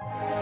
Bye.